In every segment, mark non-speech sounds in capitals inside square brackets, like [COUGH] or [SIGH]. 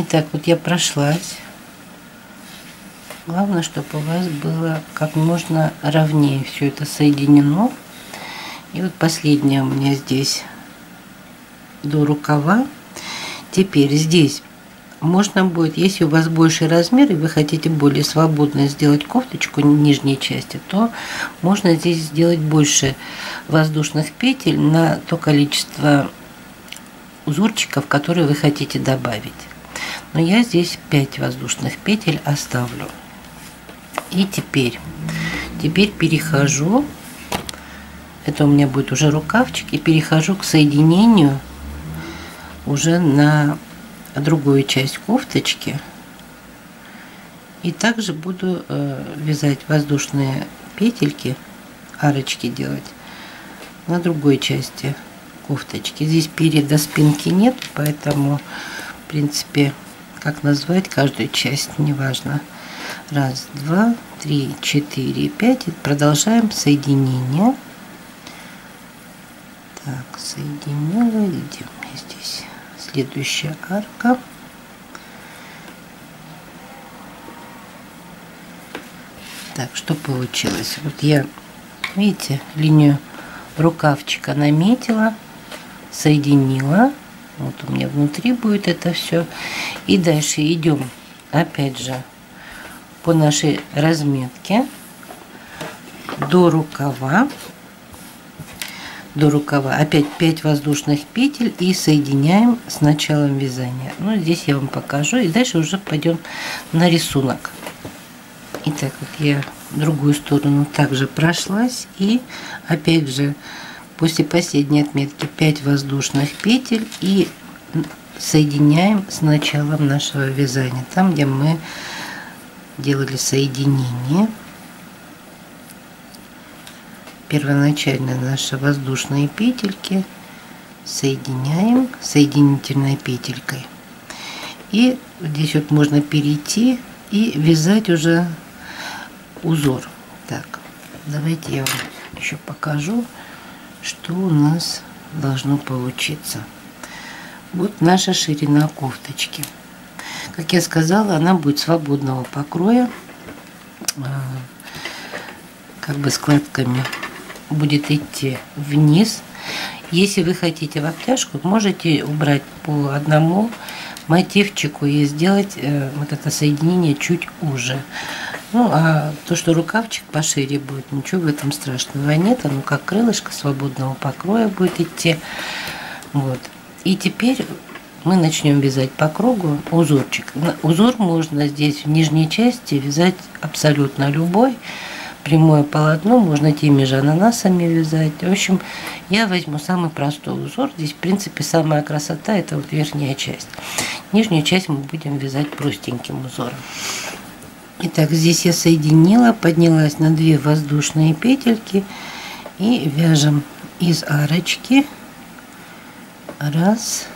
Итак, вот я прошлась. Главное, чтобы у вас было как можно ровнее все это соединено. И вот последняя у меня здесь до рукава. Теперь здесь можно будет, если у вас больший размер и вы хотите более свободно сделать кофточку нижней части, то можно здесь сделать больше воздушных петель на то количество узорчиков, которые вы хотите добавить. Но я здесь 5 воздушных петель оставлю. И теперь, теперь перехожу, это у меня будет уже рукавчик, и перехожу к соединению уже на другую часть кофточки. И также буду э, вязать воздушные петельки, арочки делать на другой части кофточки. Здесь переда спинки нет, поэтому, в принципе, как назвать каждую часть, неважно. Раз, два, три, четыре, пять. И продолжаем соединение. Так, соединила. Где у меня здесь следующая арка? Так, что получилось? Вот я, видите, линию рукавчика наметила, соединила. Вот у меня внутри будет это все. И дальше идем, опять же, по нашей разметке до рукава. До рукава. Опять 5 воздушных петель и соединяем с началом вязания. Ну здесь я вам покажу. И дальше уже пойдем на рисунок. Итак, вот я другую сторону также прошлась и опять же после последней отметки 5 воздушных петель и соединяем с началом нашего вязания там где мы делали соединение. Первоначально наши воздушные петельки соединяем соединительной петелькой. И здесь вот можно перейти и вязать уже узор. Так, давайте я вам еще покажу, что у нас должно получиться. Вот наша ширина кофточки. Как я сказала, она будет свободного покроя, а, как бы складками будет идти вниз. Если вы хотите в обтяжку, можете убрать по одному мотивчику и сделать э, вот это соединение чуть уже. Ну, а то, что рукавчик пошире будет, ничего в этом страшного нет. Оно как крылышко свободного покроя будет идти. Вот. И теперь мы начнем вязать по кругу узорчик. Узор можно здесь в нижней части вязать абсолютно любой. Прямое полотно можно теми же ананасами вязать. В общем, я возьму самый простой узор. Здесь, в принципе, самая красота – это вот верхняя часть. Нижнюю часть мы будем вязать простеньким узором. Итак, здесь я соединила, поднялась на две воздушные петельки и вяжем из арочки. Раз,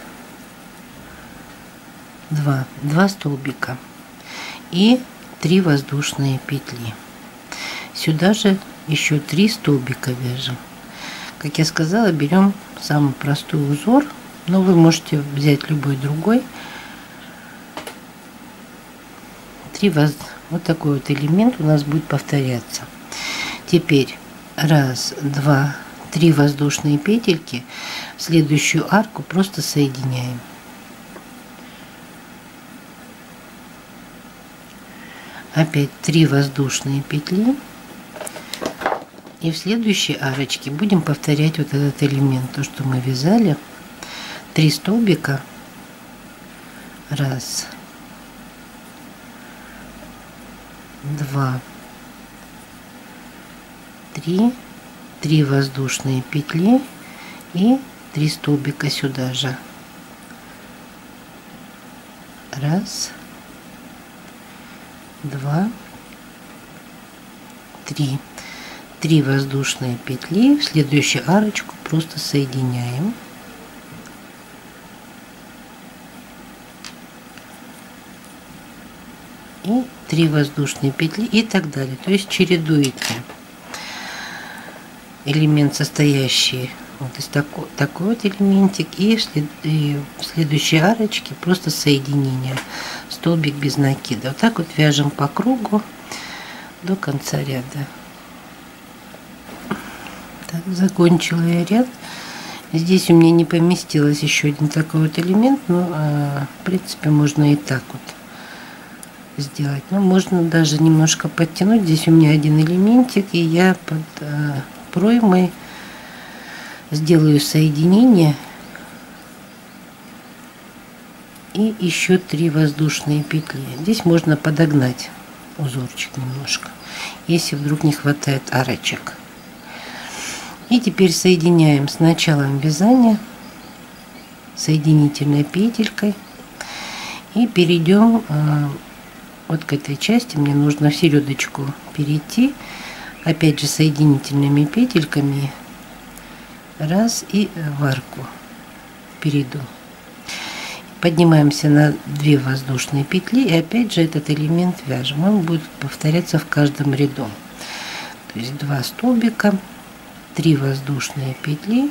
два, два столбика и три воздушные петли. Сюда же еще три столбика вяжем. Как я сказала, берем самый простой узор, но вы можете взять любой другой. Три воз... Вот такой вот элемент у нас будет повторяться. Теперь раз, два, три воздушные петельки. В следующую арку просто соединяем. опять 3 воздушные петли и в следующей арочке будем повторять вот этот элемент то что мы вязали 3 столбика раз два три три воздушные петли и 3 столбика сюда же раз два, три. Три воздушные петли. В следующую арочку просто соединяем. И три воздушные петли и так далее. То есть чередуете элемент, состоящий Вот из такой, такой вот элементик и, след, и в следующей арочке просто соединение. Столбик без накида. Вот так вот вяжем по кругу до конца ряда. Так закончила я ряд. Здесь у меня не поместилось еще один такой вот элемент но а, в принципе можно и так вот сделать. Но можно даже немножко подтянуть. Здесь у меня один элементик и я под а, проймой сделаю соединение. И еще три воздушные петли. Здесь можно подогнать узорчик немножко если вдруг не хватает арочек. И теперь соединяем с началом вязания соединительной петелькой и перейдем э, вот к этой части мне нужно в середочку перейти. Опять же соединительными петельками. Раз и в арку перейду. Поднимаемся на 2 воздушные петли и опять же этот элемент вяжем. Он будет повторяться в каждом ряду. То есть 2 столбика 3 воздушные петли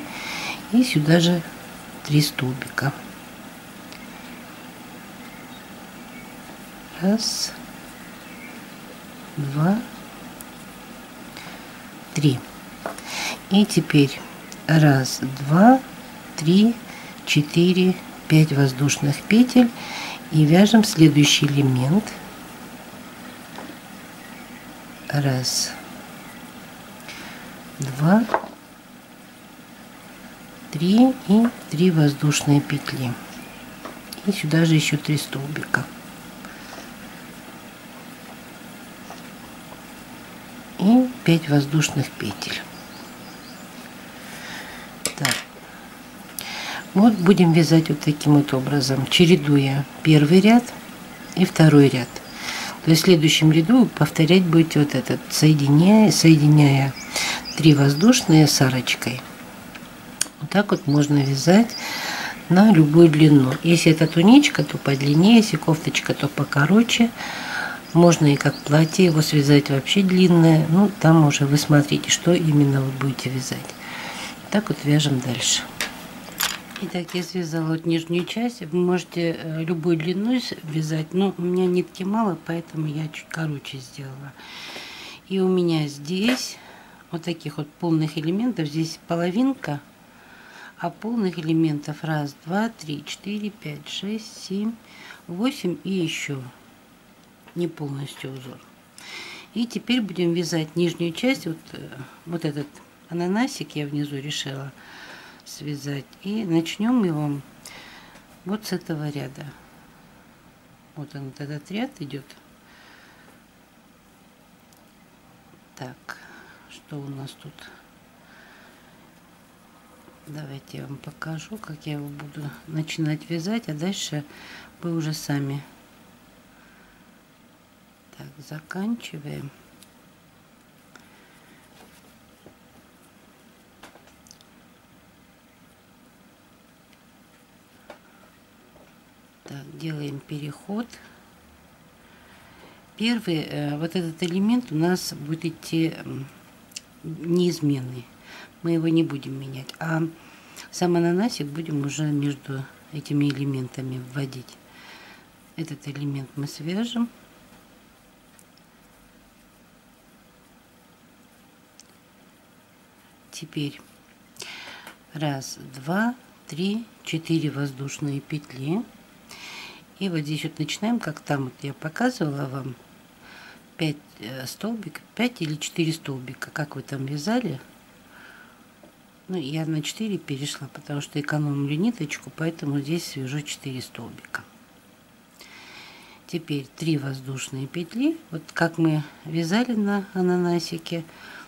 и сюда же 3 столбика раз. Два. Три. И теперь раз два три четыре пять воздушных петель. И вяжем следующий элемент. Раз. Два. Три и три воздушные петли. И сюда же еще три столбика и 5 воздушных петель Вот будем вязать вот таким вот образом, чередуя первый ряд и второй ряд. То есть в следующем ряду повторять будете вот этот, соединяя, соединяя три воздушные с арочкой. Вот так вот можно вязать на любую длину. Если это туничка, то подлиннее, если кофточка, то покороче. Можно и как платье его связать вообще длинное. Ну, там уже вы смотрите, что именно вы будете вязать. Так вот вяжем дальше. Итак, я связала вот нижнюю часть. Вы можете э, любой длиной вязать, но у меня нитки мало, поэтому я чуть короче сделала. И у меня здесь вот таких вот полных элементов, здесь половинка, а полных элементов раз, два, три, четыре, пять, шесть, семь, восемь и еще не полностью узор. И теперь будем вязать нижнюю часть, вот, э, вот этот ананасик я внизу решила связать. И начнем его вот с этого ряда. Вот он, вот этот ряд идет. Так, что у нас тут? Давайте я вам покажу, как я его буду начинать вязать, а дальше вы уже сами. Так, заканчиваем. Так, делаем переход. Первый, э, вот этот элемент у нас будет идти неизменный. Мы его не будем менять. А сам ананасик будем уже между этими элементами вводить. Этот элемент мы свяжем. Теперь раз, два, три, четыре воздушные петли. И вот здесь вот начинаем, как там вот я показывала вам, 5 э, столбик, 5 или 4 столбика, как вы там вязали. Ну, я на 4 перешла, потому что экономлю ниточку, поэтому здесь свяжу 4 столбика. Теперь 3 воздушные петли, вот как мы вязали на ананасике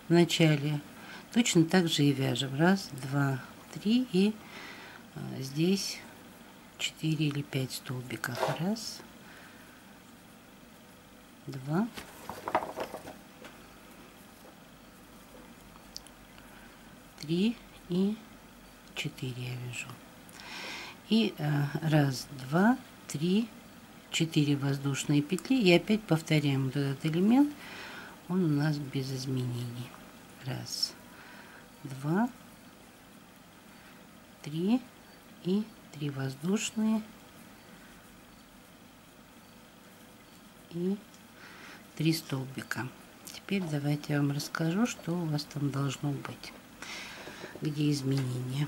в начале, точно так же и вяжем. Раз, два, три и э, здесь 4 или 5 столбиков. Раз, два, три и четыре я вяжу. И э, раз, два, три, четыре воздушные петли. И опять повторяем вот этот элемент. Он у нас без изменений. Раз, два, 3 и 3 воздушные и 3 столбика. Теперь давайте я вам расскажу, что у вас там должно быть, где изменения.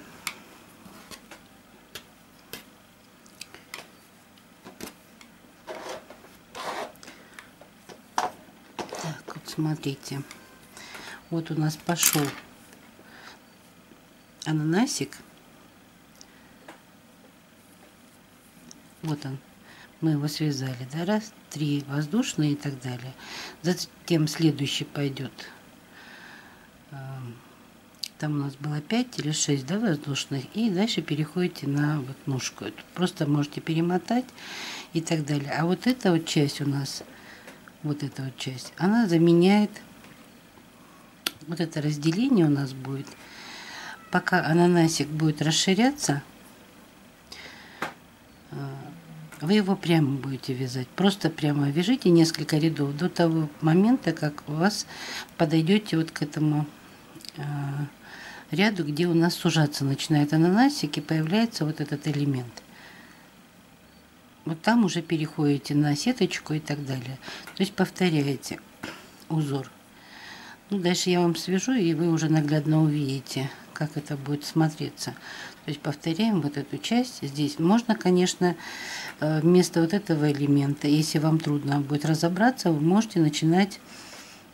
Так, вот смотрите. Вот у нас пошел ананасик. Вот он. Мы его связали, да, раз, три воздушные и так далее. Затем следующий пойдет. Эм, там у нас было 5 или 6 да, воздушных. И дальше переходите на вот ножку. Просто можете перемотать и так далее. А вот эта вот часть у нас, вот эта вот часть, она заменяет вот это разделение у нас будет пока ананасик будет расширяться, э, вы его прямо будете вязать. Просто прямо вяжите несколько рядов до того момента, как у вас подойдете вот к этому э, ряду, где у нас сужаться начинает ананасик и появляется вот этот элемент. Вот там уже переходите на сеточку и так далее. То есть повторяете узор. Ну, дальше я вам свяжу, и вы уже наглядно увидите, как это будет смотреться. То есть повторяем вот эту часть здесь. Можно, конечно, э, вместо вот этого элемента, если вам трудно будет разобраться, вы можете начинать...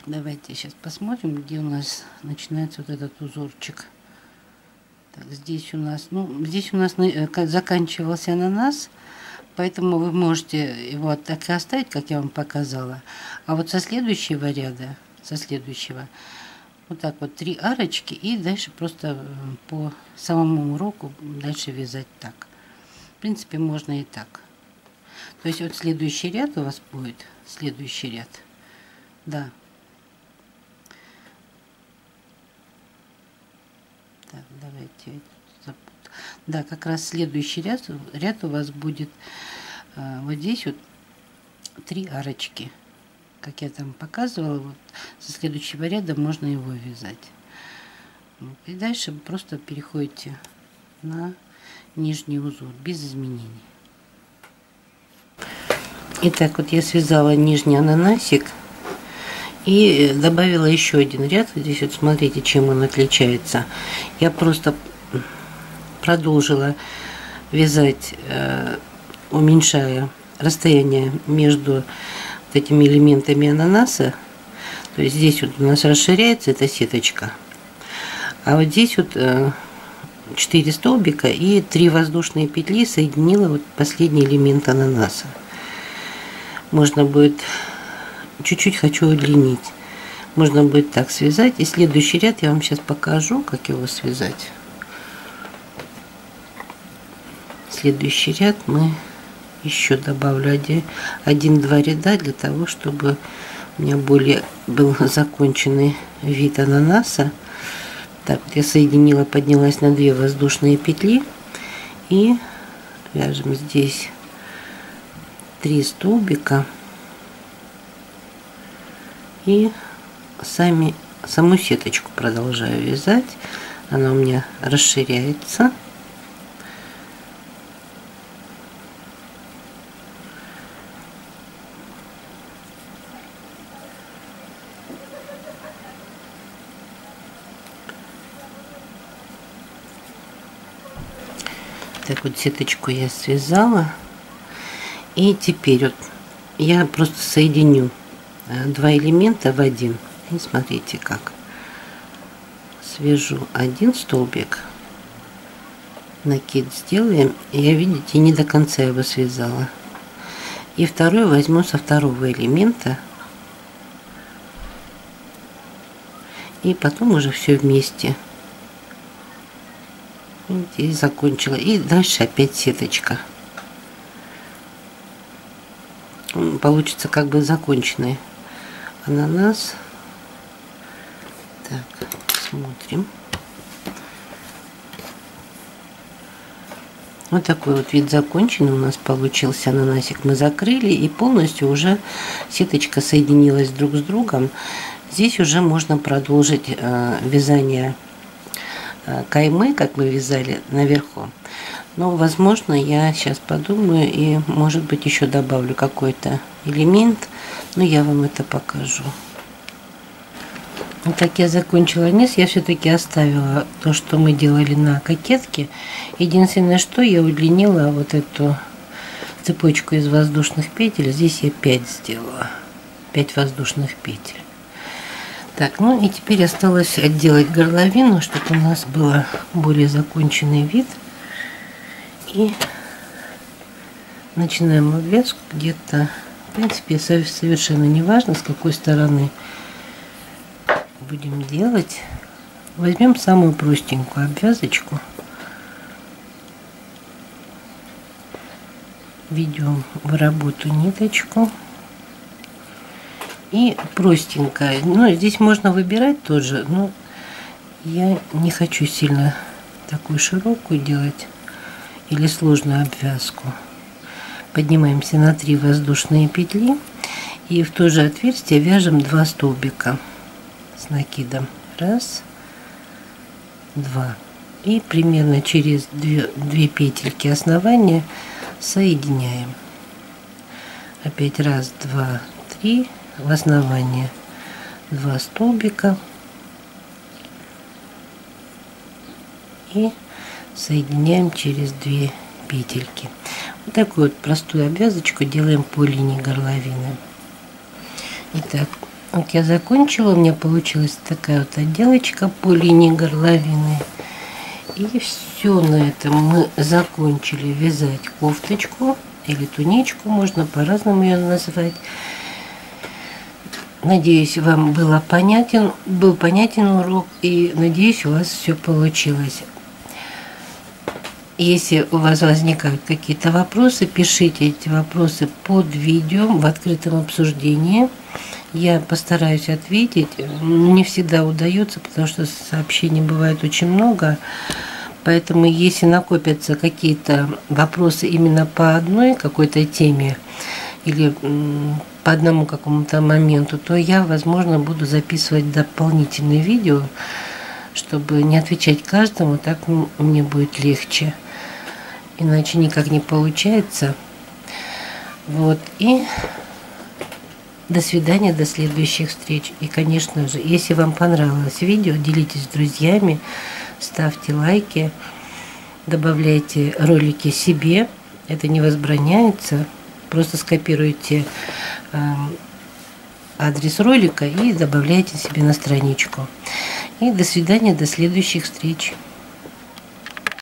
Давайте сейчас посмотрим, где у нас начинается вот этот узорчик. Так, здесь у нас, ну, здесь у нас э, заканчивался ананас, поэтому вы можете его так и оставить, как я вам показала. А вот со следующего ряда, со следующего, вот так вот три арочки и дальше просто э, по самому уроку дальше вязать так. В принципе, можно и так. То есть вот следующий ряд у вас будет, следующий ряд, да. Так, давайте Да, как раз следующий ряд, ряд у вас будет а, вот здесь вот три арочки как я там показывала, вот со следующего ряда можно его вязать. И дальше просто переходите на нижний узор без изменений. Итак, вот я связала нижний ананасик и добавила еще один ряд. Здесь вот смотрите, чем он отличается. Я просто продолжила вязать, э, уменьшая расстояние между этими элементами ананаса. То есть здесь вот у нас расширяется эта сеточка. А вот здесь вот 4 э, столбика и 3 воздушные петли соединила вот последний элемент ананаса. Можно будет, чуть-чуть хочу удлинить. Можно будет так связать. И следующий ряд я вам сейчас покажу, как его связать. Следующий ряд мы еще добавлю один-два ряда для того, чтобы у меня более был [LAUGHS] законченный вид ананаса. Так, вот я соединила, поднялась на две воздушные петли и вяжем здесь три столбика и сами саму сеточку продолжаю вязать. Она у меня расширяется. Так вот сеточку я связала. И теперь вот я просто соединю э, два элемента в один. И смотрите как. Свяжу один столбик. Накид сделаем. Я, видите, не до конца его связала. И второй возьму со второго элемента. И потом уже все вместе и закончила. И дальше опять сеточка. Получится как бы законченный ананас. Так, смотрим. Вот такой вот вид законченный у нас получился ананасик. Мы закрыли и полностью уже сеточка соединилась друг с другом. Здесь уже можно продолжить э, вязание каймы, как мы вязали наверху. Но, возможно, я сейчас подумаю и, может быть, еще добавлю какой-то элемент, но я вам это покажу. Вот так я закончила низ, я все-таки оставила то, что мы делали на кокетке. Единственное, что я удлинила вот эту цепочку из воздушных петель. Здесь я 5 сделала. 5 воздушных петель. Так, ну и теперь осталось отделать горловину, чтобы у нас был более законченный вид. И начинаем обвязку где-то, в принципе, совершенно не важно, с какой стороны будем делать. Возьмем самую простенькую обвязочку. Ведем в работу ниточку. И простенькая. Ну, здесь можно выбирать тоже, но я не хочу сильно такую широкую делать или сложную обвязку. Поднимаемся на 3 воздушные петли и в то же отверстие вяжем 2 столбика с накидом. Раз, два. И примерно через две, две петельки основания соединяем. Опять раз, два, три. В основание два столбика. И соединяем через две петельки. Вот такую вот простую обвязочку делаем по линии горловины. Итак, вот я закончила, у меня получилась такая вот отделочка по линии горловины. И все на этом мы закончили вязать кофточку или туничку, можно по-разному ее назвать. Надеюсь, вам было понятен, был понятен урок и надеюсь, у вас все получилось. Если у вас возникают какие-то вопросы, пишите эти вопросы под видео в открытом обсуждении. Я постараюсь ответить. Не всегда удается, потому что сообщений бывает очень много. Поэтому если накопятся какие-то вопросы именно по одной какой-то теме или по одному какому-то моменту, то я, возможно, буду записывать дополнительные видео, чтобы не отвечать каждому, так мне будет легче иначе никак не получается. Вот, и до свидания, до следующих встреч. И, конечно же, если вам понравилось видео, делитесь с друзьями, ставьте лайки, добавляйте ролики себе. Это не возбраняется. Просто скопируйте адрес ролика и добавляйте себе на страничку. И до свидания, до следующих встреч.